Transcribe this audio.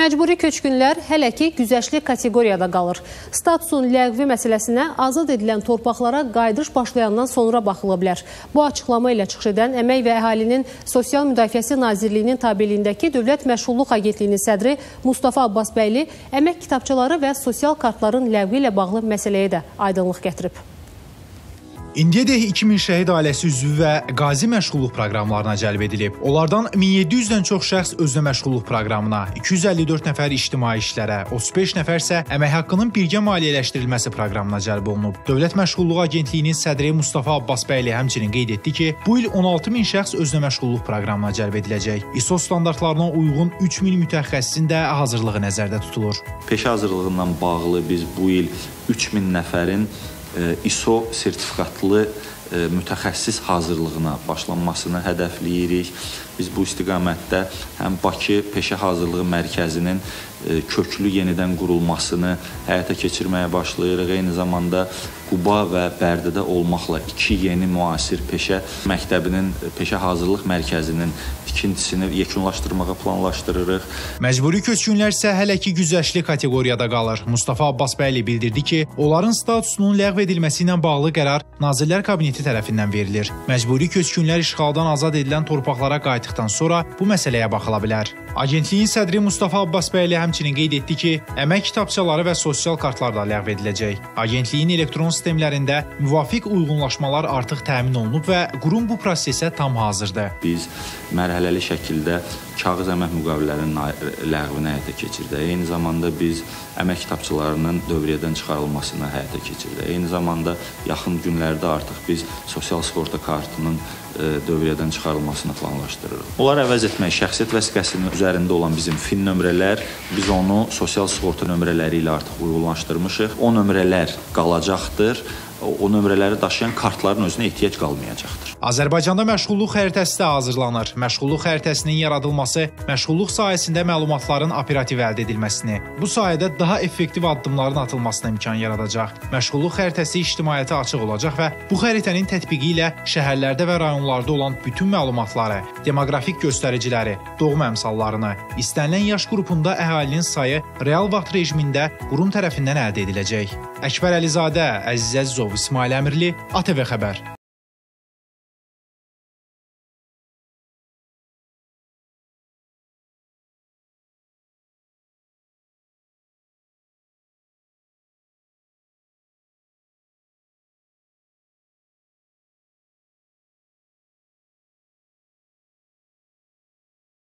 Məcburi köçkünlər hələ ki güzəşli kateqoriyada qalır. Statusun ləğvi məsələsinə azad edilən torpaqlara qayıdış başlayandan sonra baxıla bilər. Bu açıqlama ilə çıxış edən Əmək və Əhalinin Sosial Müdafiəsi Nazirliyinin tabeliyindəki Dövlət Məşğulluq Agentliyinin sədri Mustafa Abbasbəyli əmək kitabçaları və sosial kartların ləğvi ilə bağlı məsələyə də aydınlıq gətirib. İndiyədək 2000 şəhid ailəsi üzvü və qazi məşğulluq proqramlarına cəlb edilib. Onlardan 1700-dən çox şəxs özünə məşğulluq proqramına, 254 nəfər ictimai işlərə, 35 nəfər isə əmək haqqının birgə maliyyələşdirilməsi proqramına cəlb olunub. Dövlət Məşğulluq Agentliyinin sədri Mustafa Abbasbəyli həmçinin qeyd etdi ki, bu il 16 min şəxs özünə məşğulluq proqramına cəlb ediləcək. ISO standartlarına uyğun 3000 mütəxəssisin də hazırlığı nəzərdə tutulur. Peşə hazırlığından bağlı biz bu il 3000 nəfərin ISO sertifikatlı mütəxəssis hazırlığına başlanmasını hədəfləyirik. Biz bu istiqamətdə həm Bakı Peşə Hazırlığı Mərkəzinin köklü yenidən qurulmasını həyata keçirməyə başlayırıq. Eyni zamanda Quba və Bərdədə olmaqla iki yeni müasir peşə məktəbinin, peşə hazırlıq mərkəzinin tikintisini yekunlaşdırmağa planlaşdırırıq. Məcburi köçkünlər isə hələ ki güzəştli kateqoriyada qalır. Mustafa Abbasbəyli bildirdi ki, onların statusunun ləğv edilməsi ilə bağlı qərar Nazirlər Kabineti tərəfindən verilir. Məcburi köçkünlər işğaldan azad edilən torpaqlara qayıtdıqdan sonra bu məsələyə baxıla bilər. Agentliyin sədri Mustafa Abbasbəyli həmçinin qeyd etdi ki, əmək kitabçaları və sosial kartlar da ləğv ediləcək. Agentliyin elektron sistemlərində müvafiq uyğunlaşmalar artıq təmin olunub və qurum bu prosesə tam hazırdır. Biz mərhələli şəkildə kağız əmək müqavilələrinin ləğvini həyata keçirdik. Eyni zamanda biz əmək kitabçalarının dövriyyədən çıxarılmasını həyata keçirdik. Eyni zamanda yaxın günlərdə artıq biz sosial sığorta kartının dövriyyədən çıxarılmasını planlaşdırırıq. Onları əvəz etmək şəxsiyyət vəsiqəsinin üzərində olan bizim fin nömrələr, biz onu sosial sığorta nömrələri ilə artıq uyğunlaşdırmışıq. O nömrələr qalacaqdır o nömrələri daşıyan kartların özünə ehtiyac qalmayacaqdır. Azərbaycanda məşğulluq xəritəsi də hazırlanır. Məşğulluq xəritəsinin yaradılması məşğulluq sahəsində məlumatların operativ əldə edilməsini, bu sayədə daha effektiv addımların atılmasına imkan yaradacaq. Məşğulluq xəritəsi ictimaiyyətə açıq olacaq və bu xəritənin tətbiqi ilə şəhərlərdə və rayonlarda olan bütün məlumatları, demoqrafik göstəriciləri, doğum əmsallarını, istənilən yaş qrupunda əhalinin sayı real vaxt rejimində qurum tərəfindən əldə ediləcək. Əkbər Əlizadə, Əziz Əzizov, İsmail Əmirli, ATV xəbər.